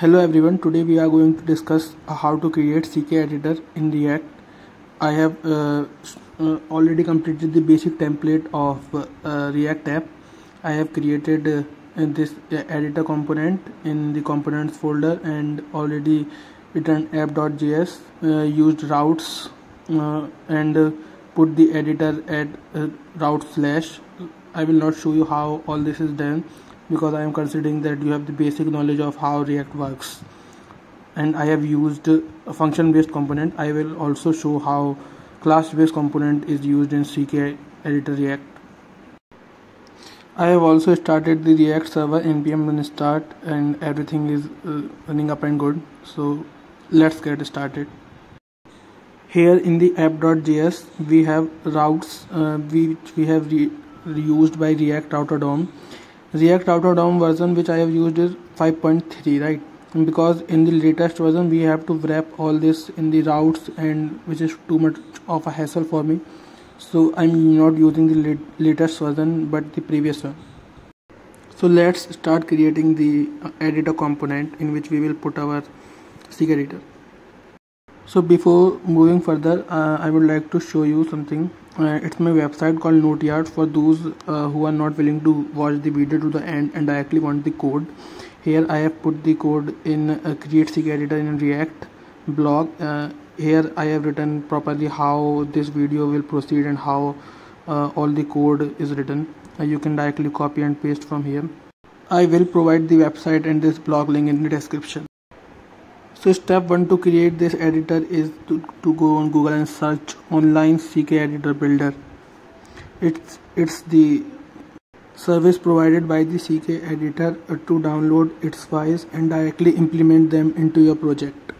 hello everyone today we are going to discuss how to create ck editor in react. I have uh, uh, already completed the basic template of uh, react app. I have created uh, this uh, editor component in the components folder and already written app.js uh, used routes and put the editor at route slash. I will not show you how all this is done because I am considering that you have the basic knowledge of how React works. And I have used a function based component. I will also show how class based component is used in CK editor React. I have also started the React server npm start and everything is uh, running up and good. So let's get started here in the app.js we have routes uh, which we have re reused by react router dom react router dom version which i have used is 5.3 right? Because in the latest version we have to wrap all this in the routes and which is too much of a hassle for me. So i'm not using the latest version but the previous one. So let's start creating the uh, editor component in which we will put our CK editor so before moving further uh, i would like to show you something. Uh, it's my website called noteyard for those uh, who are not willing to watch the video to the end and directly want the code. Here i have put the code in uh, create CK editor in react blog. Uh, here i have written properly how this video will proceed and how uh, all the code is written. You can directly copy and paste from here. I will provide the website and this blog link in the description so step one to create this editor is to, to go on google and search online ck editor builder. It's it's the service provided by the ck editor to download its files and directly implement them into your project.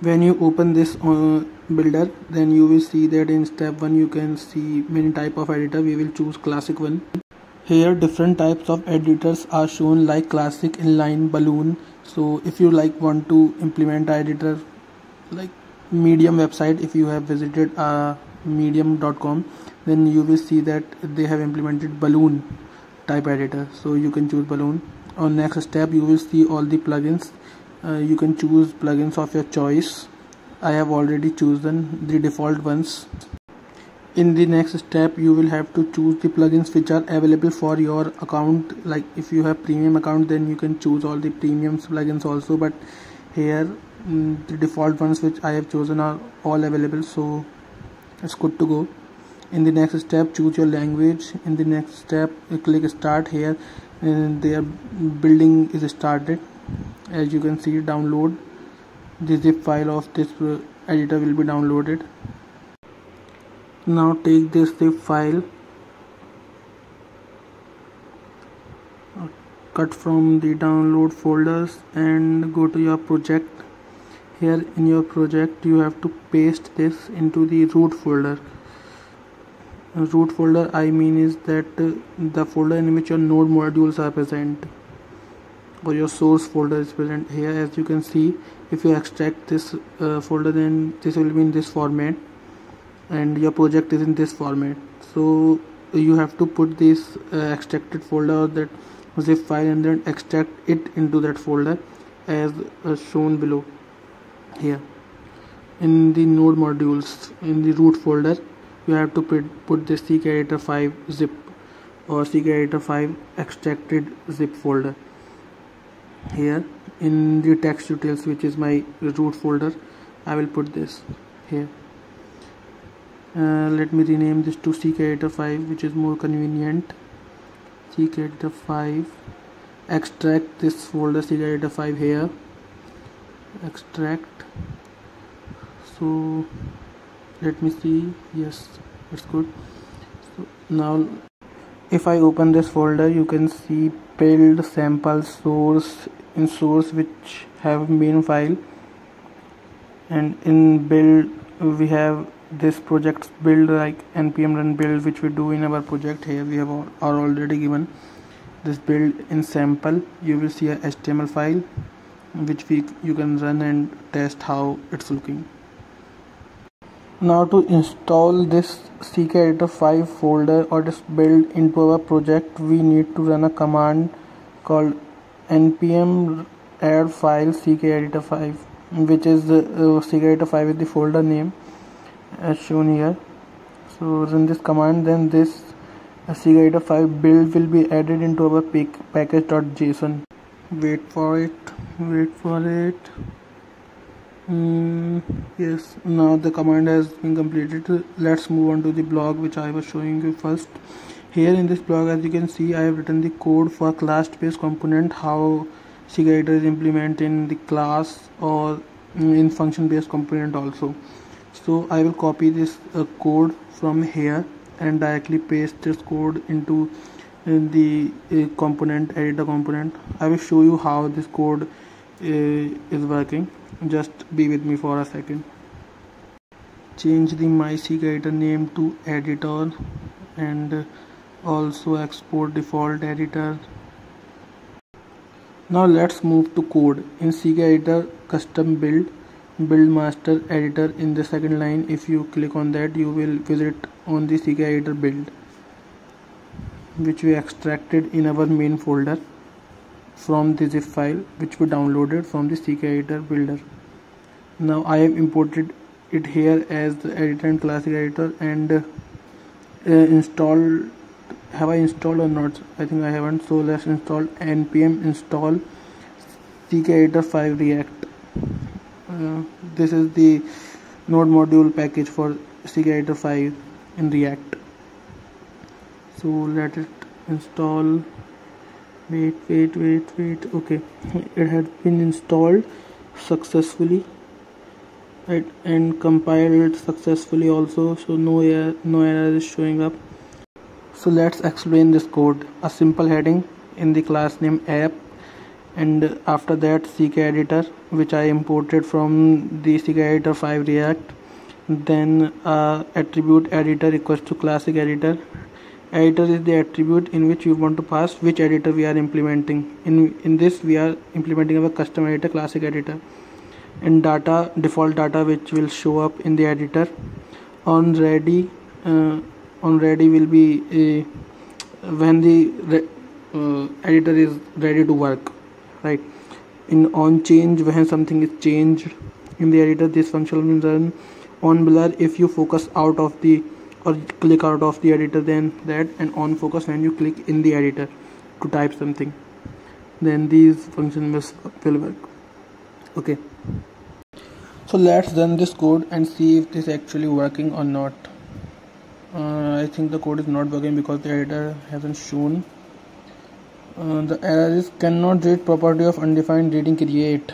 When you open this uh, builder then you will see that in step one you can see many type of editor. We will choose classic one. Here different types of editors are shown like classic inline balloon so if you like want to implement editor like medium website if you have visited uh, medium.com then you will see that they have implemented balloon type editor. So you can choose balloon. On next step you will see all the plugins. Uh, you can choose plugins of your choice. I have already chosen the default ones in the next step you will have to choose the plugins which are available for your account. Like if you have premium account then you can choose all the premium plugins also. But here mm, the default ones which I have chosen are all available so it's good to go. In the next step choose your language. In the next step click start here and their building is started. As you can see download. The zip file of this editor will be downloaded now take this zip file. Cut from the download folders and go to your project. Here in your project you have to paste this into the root folder. Root folder I mean is that uh, the folder in which your node modules are present or your source folder is present. Here as you can see if you extract this uh, folder then this will be in this format and your project is in this format. So you have to put this uh, extracted folder that zip file and then extract it into that folder as uh, shown below here. In the node modules in the root folder you have to put, put the CK editor 5 zip or CK editor 5 extracted zip folder. Here in the text utils which is my root folder I will put this here uh, let me rename this to editor 5 which is more convenient. Editor 5 extract this folder editor 5 here. Extract. So let me see. Yes it's good. So now if I open this folder you can see build sample source in source which have main file. And in build we have this project's build like npm run build which we do in our project here we have are already given. This build in sample you will see a html file which we you can run and test how it's looking. Now to install this ckeditor 5 folder or this build into our project we need to run a command called npm add file ckeditor 5 which is the uh, ckeditor 5 is the folder name as shown here. So run this command then this ckeditor 5 build will be added into our package.json wait for it. Wait for it. Mm, yes. Now the command has been completed. Let's move on to the blog which i was showing you first. Here in this blog as you can see i have written the code for class based component how ckeditor is implemented in the class or in function based component also so i will copy this uh, code from here and directly paste this code into in the uh, component editor component. I will show you how this code uh, is working. Just be with me for a second. Change the MySQL name to editor and also export default editor. Now let's move to code. In CKEditor custom build build master editor in the second line. If you click on that you will visit on the CKEditor build which we extracted in our main folder from the zip file which we downloaded from the CKEditor builder. Now I have imported it here as the editor and classic editor and uh, installed have I installed or not? I think I haven't. So let's install npm install CKEditor 5 react this is the node module package for CKEditor 5 in react. So let it install. Wait wait wait wait. Okay. It had been installed successfully. Right and compiled successfully also. So no error no error is showing up. So let's explain this code. A simple heading in the class name app and after that ck editor which I imported from the ck editor 5 React. Then uh, attribute editor equals to classic editor. Editor is the attribute in which we want to pass which editor we are implementing. In in this we are implementing our custom editor classic editor. And data default data which will show up in the editor. On ready uh, on ready will be a, when the re, uh, editor is ready to work right. In on change when something is changed. In the editor this function will run on blur if you focus out of the or click out of the editor then that and on focus when you click in the editor to type something. Then these functions will work. Okay. So let's run this code and see if this is actually working or not. Uh, I think the code is not working because the editor hasn't shown uh, the error is cannot read property of undefined reading create.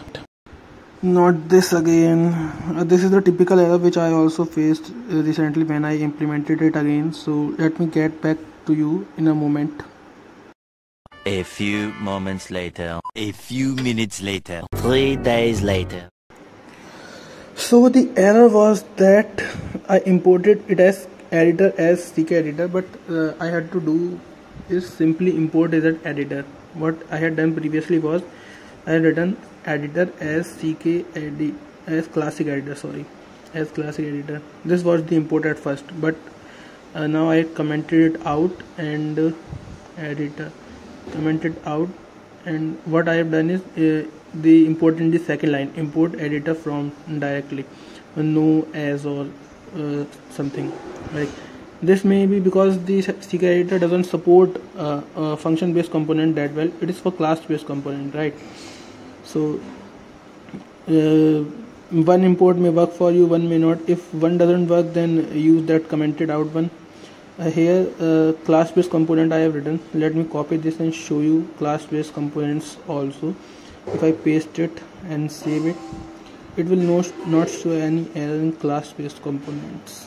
Not this again. Uh, this is the typical error which i also faced uh, recently when i implemented it again. So let me get back to you in a moment. A few moments later. A few minutes later. Three days later. So the error was that i imported it as editor as CKEditor but uh, i had to do is simply import as an editor. What i had done previously was i had written editor as ck edit as classic editor sorry as classic editor. This was the import at first but uh, now I commented it out and uh, editor. Commented out and what I have done is uh, the import in the second line import editor from directly. No as or uh, something like this may be because the CK editor doesn't support uh, function based component that well. It is for class based component right? So uh, one import may work for you one may not. If one doesn't work then use that commented out one. Uh, here uh, class based component I have written. Let me copy this and show you class based components also. If I paste it and save it it will not show any error in class based components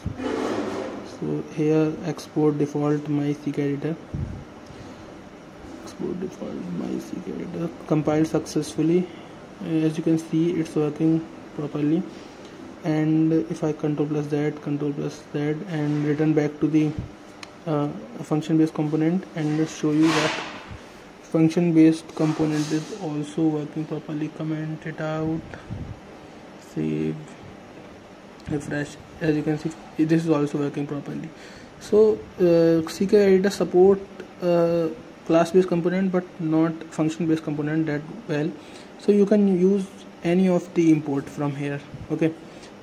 so here export default MySQLeditor export default MySQLeditor compiled successfully. As you can see it's working properly. And if I control plus that control plus that and return back to the uh, function based component and let's show you that function based component is also working properly. Comment it out. Save refresh. As you can see this is also working properly. So uh, CK editor support uh, class based component but not function based component that well. So you can use any of the import from here okay?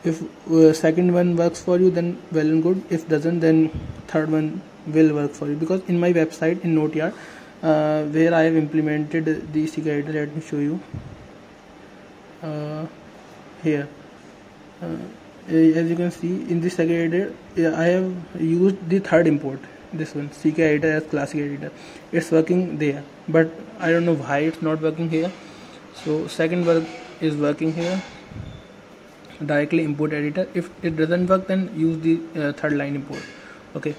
If uh, second one works for you then well and good. If doesn't then third one will work for you. Because in my website in noteyard uh, where I have implemented the CK editor let me show you. Uh, here. Uh, as you can see in this editor I have used the third import this one CK editor as classic editor. It's working there but I don't know why it's not working here. So second work is working here directly import editor. If it doesn't work then use the uh, third line import okay.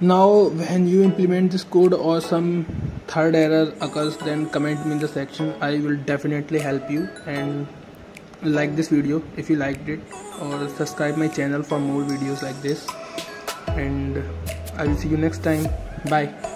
Now when you implement this code or some third error occurs then comment me in the section. I will definitely help you and like this video if you liked it or subscribe my channel for more videos like this. And i will see you next time. Bye